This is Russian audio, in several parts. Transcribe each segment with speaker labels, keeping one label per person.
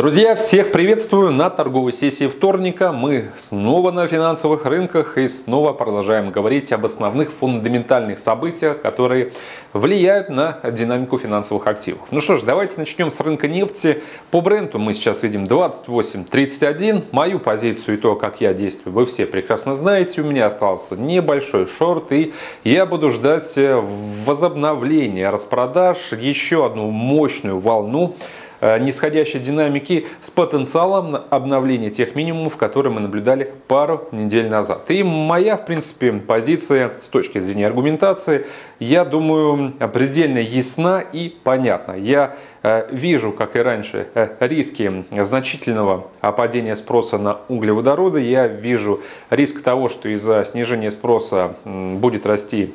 Speaker 1: Друзья, всех приветствую на торговой сессии вторника. Мы снова на финансовых рынках и снова продолжаем говорить об основных фундаментальных событиях, которые влияют на динамику финансовых активов. Ну что ж, давайте начнем с рынка нефти. По бренду мы сейчас видим 28.31. Мою позицию и то, как я действую, вы все прекрасно знаете. У меня остался небольшой шорт и я буду ждать возобновления распродаж, еще одну мощную волну Э, нисходящей динамики с потенциалом обновления тех минимумов, которые мы наблюдали пару недель назад. И моя, в принципе, позиция с точки зрения аргументации, я думаю, предельно ясна и понятна. Я Э, вижу, как и раньше, э, риски значительного падения спроса на углеводороды. Я вижу риск того, что из-за снижения спроса будет расти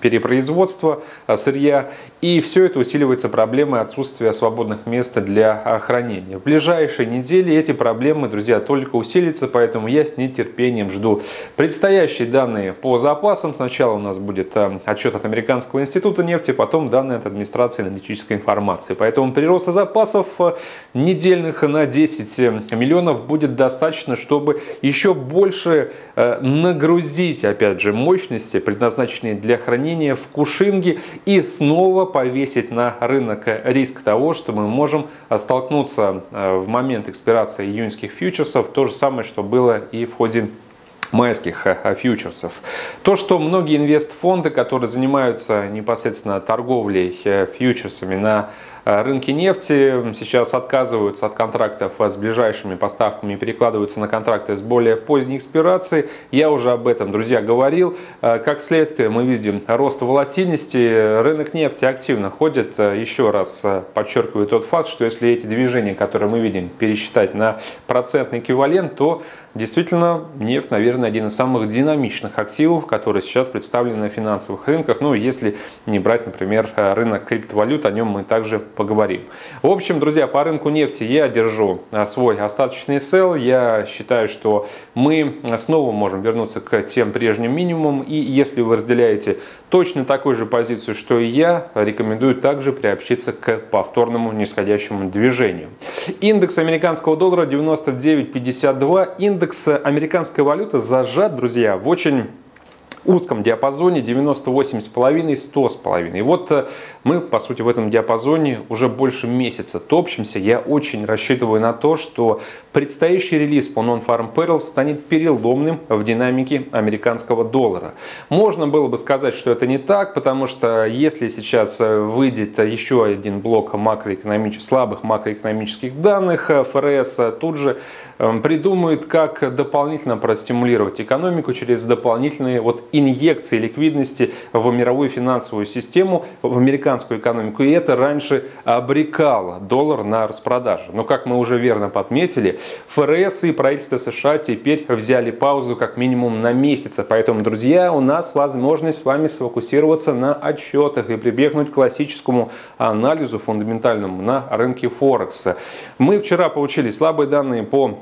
Speaker 1: перепроизводство э, сырья. И все это усиливается проблемой отсутствия свободных мест для хранения. В ближайшие недели эти проблемы, друзья, только усилятся, поэтому я с нетерпением жду предстоящие данные по запасам. Сначала у нас будет отчет от Американского института нефти, потом данные от администрации аналитической информации. Поэтому объемом прироста запасов э, недельных на 10 э, миллионов будет достаточно, чтобы еще больше э, нагрузить, опять же, мощности, предназначенные для хранения в Кушинге и снова повесить на рынок риск того, что мы можем столкнуться в момент экспирации июньских фьючерсов, то же самое, что было и в ходе майских фьючерсов. То, что многие инвестфонды, которые занимаются непосредственно торговлей фьючерсами на рынки нефти сейчас отказываются от контрактов с ближайшими поставками перекладываются на контракты с более поздней экспирацией. Я уже об этом, друзья, говорил. Э, как следствие мы видим рост волатильности. Рынок нефти активно ходит. Э, еще раз подчеркиваю тот факт, что если эти движения, которые мы видим, пересчитать на процентный эквивалент, то действительно нефть, наверное, один из самых динамичных активов, которые сейчас представлены на финансовых рынках. Ну, если не брать, например, рынок криптовалют, о нем мы также поговорим. В общем, друзья, по рынку нефти я держу а, свой остаточный сел. Я считаю, что мы снова можем вернуться к тем прежним минимумам. И если вы разделяете точно такую же позицию, что и я, рекомендую также приобщиться к повторному нисходящему движению. Индекс американского доллара 99.52. Индекс американской валюты зажат, друзья, в очень узком диапазоне 98,5-100,5. И вот э, мы, по сути, в этом диапазоне уже больше месяца топчемся. Я очень рассчитываю на то, что предстоящий релиз по Non-Farm Peril станет переломным в динамике американского доллара. Можно было бы сказать, что это не так, потому что если сейчас э, выйдет еще один блок макроэкономических, слабых макроэкономических данных, э, ФРС тут же Эм, придумают, как дополнительно простимулировать экономику через дополнительные вот инъекции ликвидности в мировую финансовую систему, в американскую экономику. И это раньше обрекало доллар на распродажу. Но, как мы уже верно подметили, ФРС и правительство США теперь взяли паузу как минимум на месяц. Поэтому, друзья, у нас возможность с вами сфокусироваться на отчетах и прибегнуть к классическому анализу фундаментальному на рынке Форекс. Мы вчера получили слабые данные по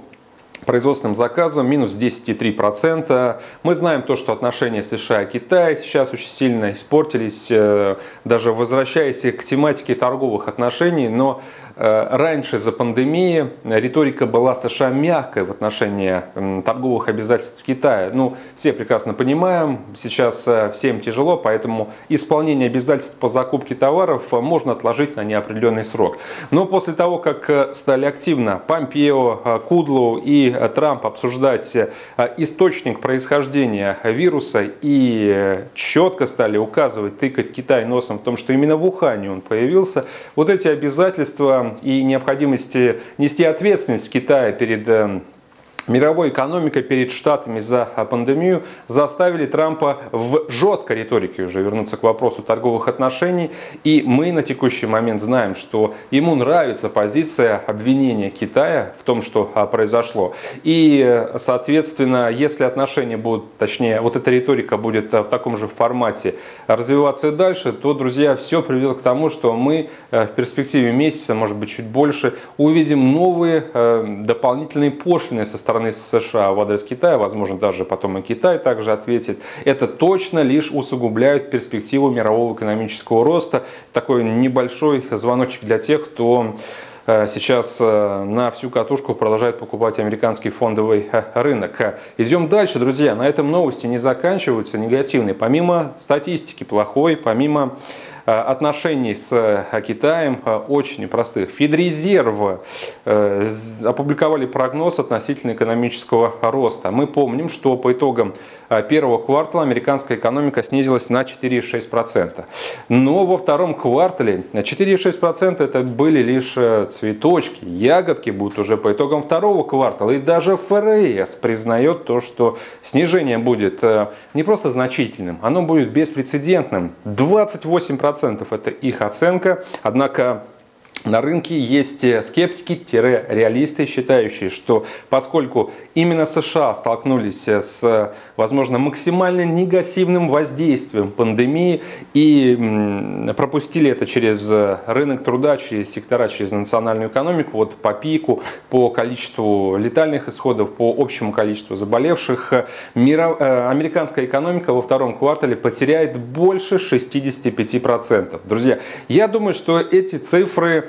Speaker 1: производственным заказам минус 10,3%. Мы знаем то, что отношения США и Китая сейчас очень сильно испортились, э, даже возвращаясь к тематике торговых отношений, но раньше за пандемии риторика была США мягкой в отношении торговых обязательств Китая. Ну, все прекрасно понимаем, сейчас э, всем тяжело, поэтому исполнение обязательств по закупке товаров э, можно отложить на неопределенный срок. Но после того, как стали активно Помпео, Кудлу и Трамп обсуждать источник происхождения вируса и четко стали указывать, тыкать Китай носом в том, что именно в Ухане он появился, вот эти обязательства и необходимости нести ответственность Китая перед эм, мировой экономикой перед Штатами за пандемию заставили Трампа в жесткой риторике уже вернуться к вопросу торговых отношений. И мы на текущий момент знаем, что ему нравится позиция обвинения Китая в том, что а, произошло. И, соответственно, если отношения будут, точнее, вот эта риторика будет а, в таком же формате развиваться и дальше, то, друзья, все приведет к тому, что мы а, в перспективе месяца, может быть, чуть больше, увидим новые дополнительные пошлины со стороны стороны США в адрес Китая, возможно, даже потом и Китай также ответит, это точно лишь усугубляет перспективу мирового экономического роста. Такой небольшой звоночек для тех, кто сейчас на всю катушку продолжает покупать американский фондовый рынок. Идем дальше, друзья. На этом новости не заканчиваются негативные. Помимо статистики плохой, помимо Э, отношений с э, Китаем э, очень непростых. Федрезерв опубликовали прогноз относительно экономического роста. Мы помним, что по итогам первого квартала американская экономика снизилась на 4,6%. Но во втором квартале 4,6% это были лишь цветочки, ягодки будут уже по итогам второго квартала. И даже ФРС признает то, что снижение будет не просто значительным, оно будет беспрецедентным. 28% 10% это их оценка. Однако на рынке есть скептики-реалисты, считающие, что поскольку именно США столкнулись с, возможно, максимально негативным воздействием пандемии и пропустили это через рынок труда, через сектора, через национальную экономику, вот по пику, по количеству летальных исходов, по общему количеству заболевших, э, американская экономика во втором квартале потеряет больше 65%. Друзья, я думаю, что эти цифры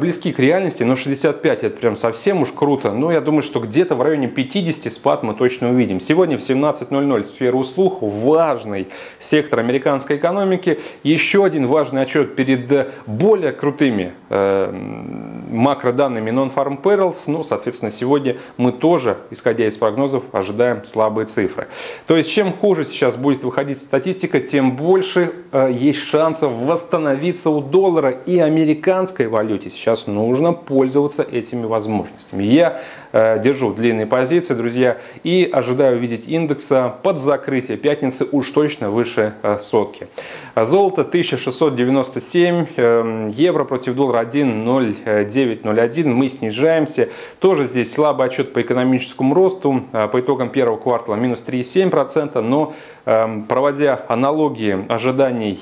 Speaker 1: близки к реальности, но 65 это прям совсем уж круто. Но я думаю, что где-то в районе 50 спад мы точно увидим. Сегодня в 17.00 сфера услуг, важный сектор американской экономики. Еще один важный отчет перед более крутыми э, макроданными non-farm payrolls. Ну, соответственно, сегодня мы тоже, исходя из прогнозов, ожидаем слабые цифры. То есть, чем хуже сейчас будет выходить статистика, тем больше э, есть шансов восстановиться у доллара и американской валюте. Сейчас нужно пользоваться этими возможностями. Я э, держу длинные позиции, друзья, и ожидаю увидеть индекса под закрытие пятницы уж точно выше э, сотки. Золото 1697, э, евро против доллара 1.0901. Мы снижаемся. Тоже здесь слабый отчет по экономическому росту. Э, по итогам первого квартала минус 3,7%. Но э, проводя аналогии ожиданий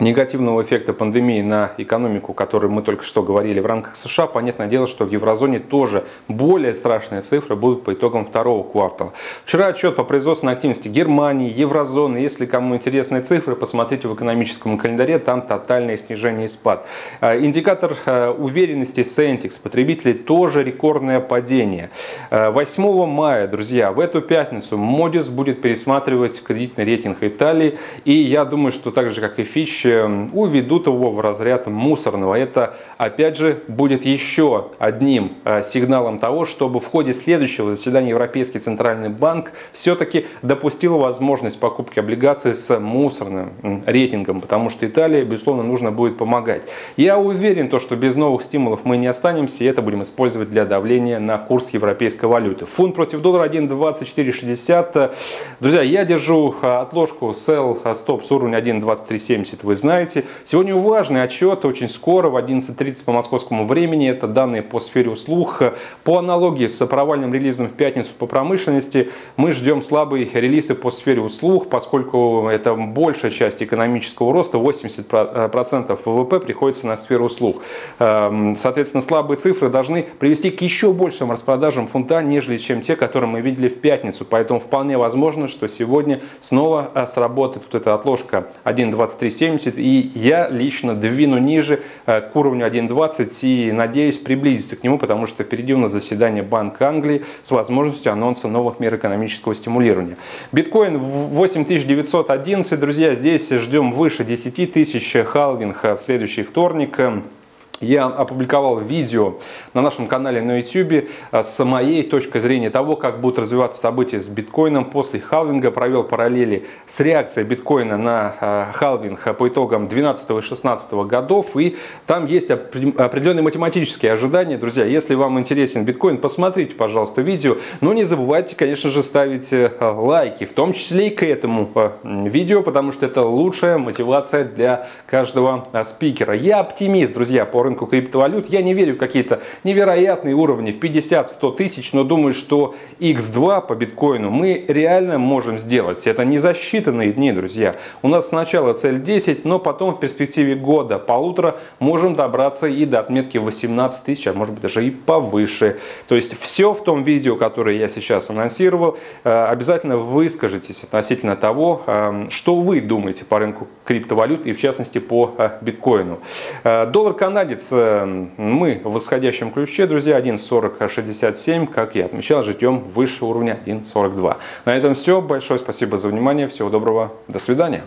Speaker 1: негативного эффекта пандемии на экономику, который мы только что говорили в рамках США, понятное дело, что в еврозоне тоже более страшные цифры будут по итогам второго квартала. Вчера отчет по производственной активности Германии, еврозоны. Если кому интересны цифры, посмотрите в экономическом календаре, там тотальное снижение и спад. А, индикатор а, уверенности Sentix потребителей тоже рекордное падение. 8 а, мая, друзья, в эту пятницу Модис будет пересматривать кредитный рейтинг Италии. И я думаю, что так же, как и Fitch, уведут его в разряд мусорного. Это, опять же, будет еще одним э, сигналом того, чтобы в ходе следующего заседания Европейский Центральный Банк все-таки допустил возможность покупки облигаций с мусорным рейтингом, потому что Италии, безусловно, нужно будет помогать. Я уверен, то, что без новых стимулов мы не останемся, и это будем использовать для давления на курс европейской валюты. Фунт против доллара 1.2460. Друзья, я держу э, отложку sell э, стоп с уровня 1.2370. Вы знаете. Сегодня важный отчет, очень скоро, в 11.30 по московскому времени. Это данные по сфере услуг. По аналогии с провальным релизом в пятницу по промышленности, мы ждем слабые релизы по сфере услуг, поскольку это большая часть экономического роста, 80% ВВП приходится на сферу услуг. Эм, соответственно, слабые цифры должны привести к еще большим распродажам фунта, нежели чем те, которые мы видели в пятницу. Поэтому вполне возможно, что сегодня снова э, сработает вот эта отложка 1.2370 1.10 и я лично двину ниже э, к уровню 1.20 и надеюсь приблизиться к нему, потому что впереди у нас заседание Банка Англии с возможностью анонса новых мер экономического стимулирования. Биткоин 8911, друзья, здесь ждем выше 10 тысяч. Халвинг в следующий вторник я опубликовал видео на нашем канале на YouTube а, с моей точки зрения того, как будут развиваться события с биткоином после халвинга. Провел параллели с реакцией биткоина на а, халвинг по итогам 2012 и 2016 годов. И там есть определенные математические ожидания. Друзья, если вам интересен биткоин, посмотрите, пожалуйста, видео. Но не забывайте, конечно же, ставить э, лайки, в том числе и к этому э, видео, потому что это лучшая мотивация для каждого э, спикера. Я оптимист, друзья, по рынку рынку криптовалют. Я не верю в какие-то невероятные уровни в 50-100 тысяч, но думаю, что X2 по биткоину мы реально можем сделать. Это не за считанные дни, друзья. У нас сначала цель 10, но потом в перспективе года, полутора можем добраться и до отметки 18 тысяч, а может быть даже и повыше. То есть все в том видео, которое я сейчас анонсировал, э, обязательно выскажитесь относительно того, э, что вы думаете по рынку криптовалют и в частности по э, биткоину. Доллар канадец находится мы в восходящем ключе, друзья, 1.4067, как я отмечал, ждем выше уровня 1.42. На этом все. Большое спасибо за внимание. Всего доброго. До свидания.